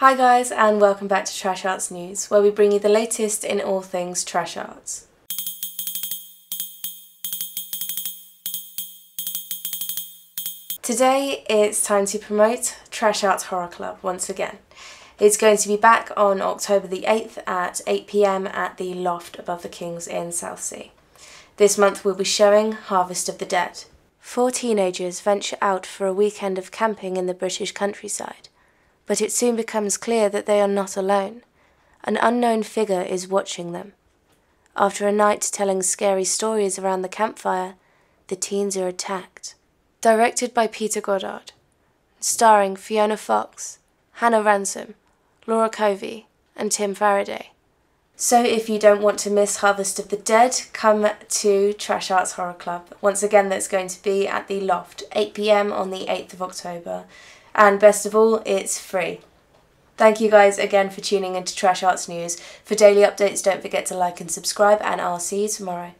Hi guys and welcome back to Trash Arts News where we bring you the latest in all things trash arts. Today it's time to promote Trash Arts Horror Club once again. It's going to be back on October the 8th at 8pm at the Loft above the Kings in Southsea. This month we'll be showing Harvest of the Dead. Four teenagers venture out for a weekend of camping in the British countryside, but it soon becomes clear that they are not alone. An unknown figure is watching them. After a night telling scary stories around the campfire, the teens are attacked. Directed by Peter Goddard, starring Fiona Fox, Hannah Ransom, Laura Covey, and Tim Faraday. So if you don't want to miss Harvest of the Dead, come to Trash Arts Horror Club. Once again, that's going to be at the Loft, 8pm on the 8th of October. And best of all, it's free. Thank you guys again for tuning into Trash Arts News. For daily updates, don't forget to like and subscribe, and I'll see you tomorrow.